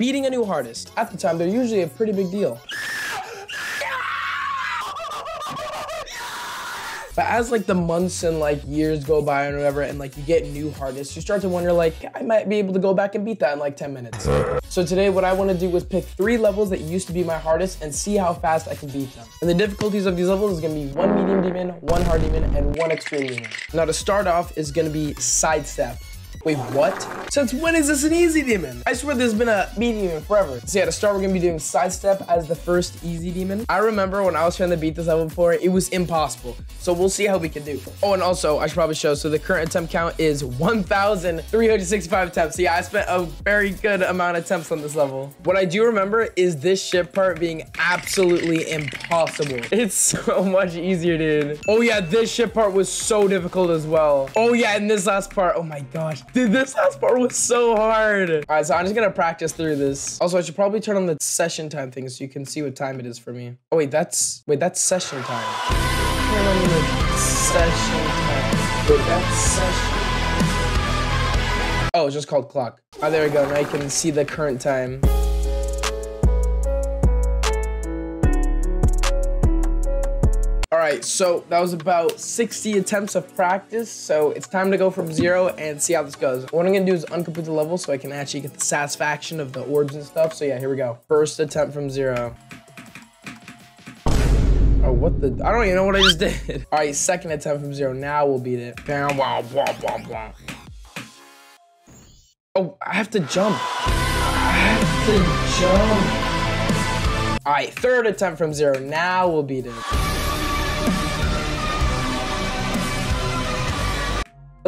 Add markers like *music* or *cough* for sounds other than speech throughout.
Beating a new hardest. At the time, they're usually a pretty big deal. But as like the months and like years go by and whatever, and like you get new hardest, you start to wonder like, I might be able to go back and beat that in like 10 minutes. So today what I wanna do is pick three levels that used to be my hardest and see how fast I can beat them. And the difficulties of these levels is gonna be one medium demon, one hard demon, and one extreme demon. Now to start off is gonna be sidestep. Wait, what? Since when is this an easy demon? I swear there's been a medium demon forever. So yeah, to start, we're gonna be doing sidestep as the first easy demon. I remember when I was trying to beat this level before, it was impossible. So we'll see how we can do. Oh, and also, I should probably show, so the current attempt count is 1,365 attempts. So yeah, I spent a very good amount of attempts on this level. What I do remember is this ship part being absolutely impossible. *laughs* It's so much easier, dude. Oh yeah, this ship part was so difficult as well. Oh yeah, and this last part, oh my gosh. Dude, this last part was so hard. All right, so I'm just gonna practice through this. Also, I should probably turn on the session time thing so you can see what time it is for me. Oh wait, that's, wait, that's session time. Turn on the session time. That's session. Oh, it's just called clock. Oh, there we go. Now you can see the current time. Right, so that was about 60 attempts of practice. So it's time to go from zero and see how this goes. What I'm gonna do is uncomplete the level so I can actually get the satisfaction of the orbs and stuff. So yeah, here we go. First attempt from zero. Oh, what the? I don't even know what I just *laughs* did. All right, second attempt from zero. Now we'll beat it. Bam, wow, blah, blah, blah. Oh, I have to jump. I have to jump. All right, third attempt from zero. Now we'll beat it.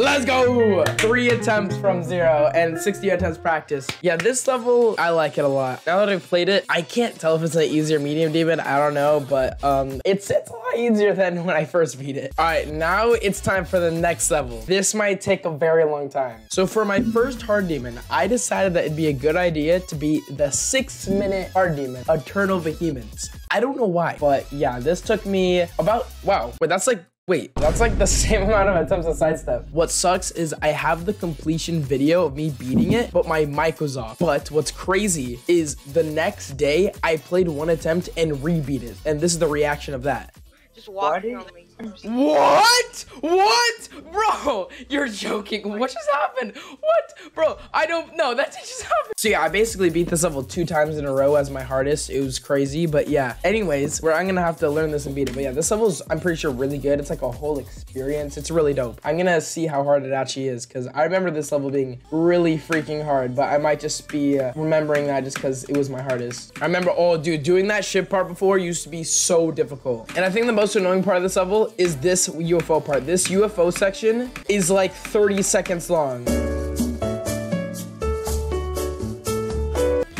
Let's go! Three attempts from zero and 60 attempts practice. Yeah, this level, I like it a lot. Now that I've played it, I can't tell if it's an easier medium demon. I don't know, but um, it's, it's a lot easier than when I first beat it. All right, now it's time for the next level. This might take a very long time. So for my first hard demon, I decided that it'd be a good idea to beat the six minute hard demon, Eternal Vehemence. I don't know why, but yeah, this took me about, wow, wait, that's like Wait, that's like the *laughs* same amount of attempts as sidestep. What sucks is I have the completion video of me beating it, but my mic was off. But what's crazy is the next day I played one attempt and rebeat it. And this is the reaction of that. Just walking on me. What? What? Bro, you're joking. What just happened? What? Bro, I don't know. That just happened. So yeah, I basically beat this level two times in a row as my hardest. It was crazy, but yeah. Anyways, where I'm gonna have to learn this and beat it. But yeah, this level's, I'm pretty sure, really good. It's like a whole experience. It's really dope. I'm gonna see how hard it actually is because I remember this level being really freaking hard, but I might just be uh, remembering that just because it was my hardest. I remember, oh, dude, doing that ship part before used to be so difficult. And I think the most annoying part of this level is this UFO part. This UFO section is like 30 seconds long.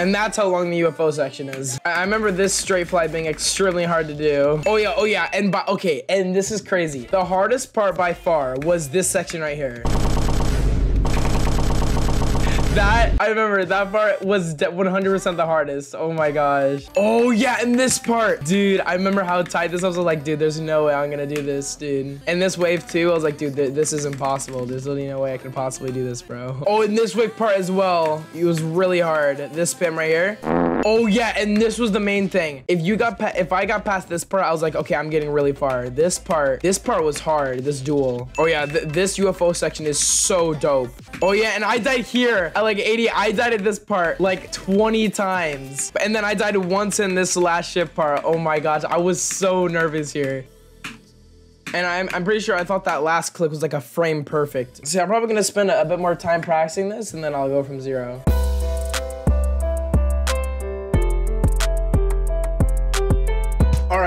And that's how long the UFO section is. I, remember this straight fly being extremely hard to do. Oh yeah, oh yeah, and by, okay, and this is crazy. The hardest part by far was this section right here. That, I remember that part was 100% the hardest. Oh my gosh. Oh yeah, and this part. Dude, I remember how tight this was. I was like, dude, there's no way I'm gonna do this, dude. And this wave too, I was like, dude, th this is impossible. There's literally no way I can possibly do this, bro. *laughs* Oh, and this wick part as well. It was really hard. This spam right here. Oh yeah, and this was the main thing. If you got, if I got past this part, I was like, okay, I'm getting really far. This part, this part was hard. This duel. Oh yeah, th this UFO section is so dope. Oh yeah, and I died here like 80. I died at this part like 20 times, and then I died once in this last ship part. Oh my gosh, I was so nervous here. And I'm, I'm pretty sure I thought that last clip was like a frame perfect. See, I'm probably gonna spend a, a bit more time practicing this and then I'll go from zero.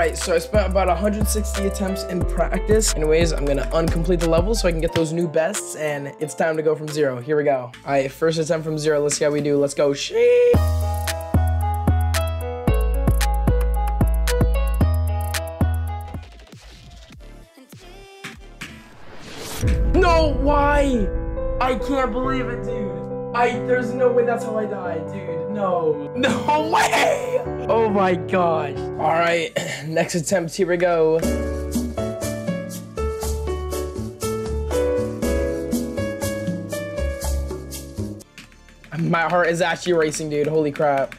All right, so I spent about 160 attempts in practice. Anyways, I'm gonna uncomplete the level so I can get those new bests, and it's time to go from zero. Here we go. All right, first attempt from zero. Let's see how we do. Let's go. Sheep. No, why? I can't believe it, dude. I, there's no way that's how I died, dude. No. No way! Oh my gosh. All right, *clears throat* next attempt, here we go. My heart is actually racing, dude. Holy crap.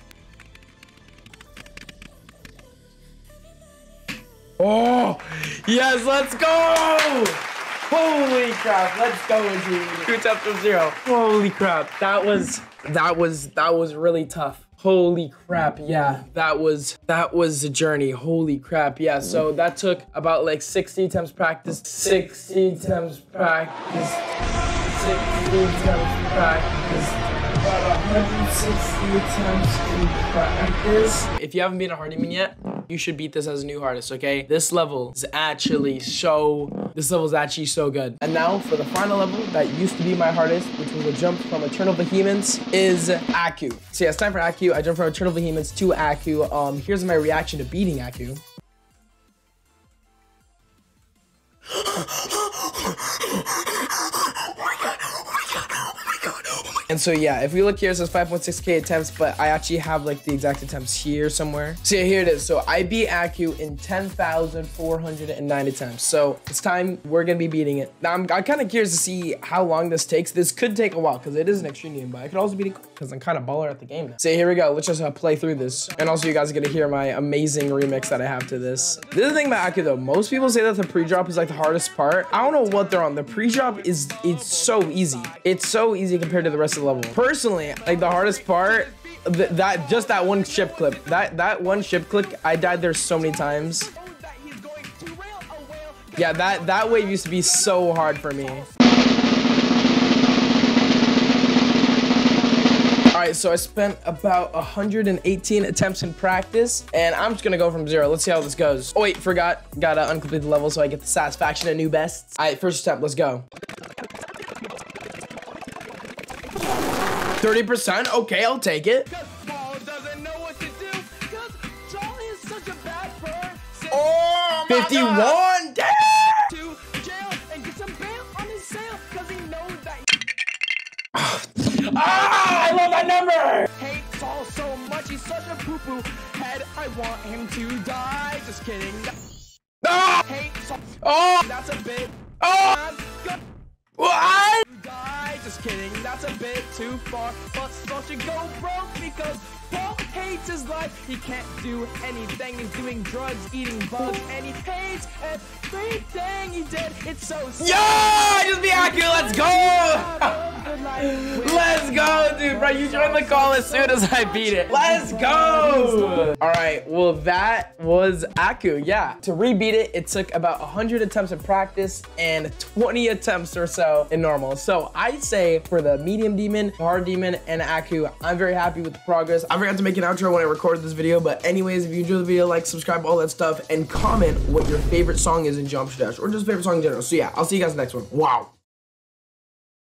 Oh, yes, let's go! Holy crap, let's go, dude. Two attempts from zero. Holy crap, that was, that was, that was really tough. Holy crap, yeah, that was, that was a journey. Holy crap, yeah. So that took about like 60 attempts practice, 60 attempts practice, 60 attempts practice about 160 attempts in practice. If you haven't been a Hardyman yet, you should beat this as a new hardest, okay? This level is actually so, this level is actually so good. And now for the final level that used to be my hardest, which was a jump from Eternal Vehemence, is Aku. So yeah, it's time for Aku. I jumped from Eternal Vehemence to Aku. Um, here's my reaction to beating Aku. And so yeah, if we look here, it says 5.6k attempts, but I actually have like the exact attempts here somewhere. So yeah, here it is. So I beat Aku in 10,409 attempts. So it's time we're gonna be beating it. Now I'm, I'm kind of curious to see how long this takes. This could take a while because it is an extreme game, but I could also beat it because I'm kind of baller at the game now. So here we go. Let's just uh, play through this. And also you guys are gonna hear my amazing remix that I have to this. This is the thing about Aku though. Most people say that the pre-drop is like the hardest part. I don't know what they're on. The pre-drop is, it's so easy. It's so easy compared to the rest of the level. Personally, like the hardest part, th that just that one ship clip, that that one ship clip, I died there so many times. Yeah, that that wave used to be so hard for me. All right, so I spent about 118 attempts in practice, and I'm just gonna go from zero. Let's see how this goes. Oh wait, forgot, gotta uncomplete the level so I get the satisfaction of new bests. All right, first attempt, let's go. 30%? Okay, I'll take it. Oh, 51! Such a poo-poo head. I want him to die. Just kidding. Ah! Hate Saul. Oh! That's a bit. Oh! What? Die. Just kidding. That's a bit too far. But Saul should go broke because Paul hates his life. He can't do anything. He's doing drugs, eating bugs, and he hates everything he did. It's so. Yo! Just be accurate. Let's go! Bro. You joined the call as soon as I beat it. Let's go. All right, well, that was Aku, yeah. To rebeat it, it took about 100 attempts in practice and 20 attempts or so in normal. So I'd say for the medium demon, hard demon, and Aku, I'm very happy with the progress. I forgot to make an outro when I recorded this video, but anyways, if you enjoyed the video, like, subscribe, all that stuff, and comment what your favorite song is in Jump Dash, or just favorite song in general. So yeah, I'll see you guys next one. Wow.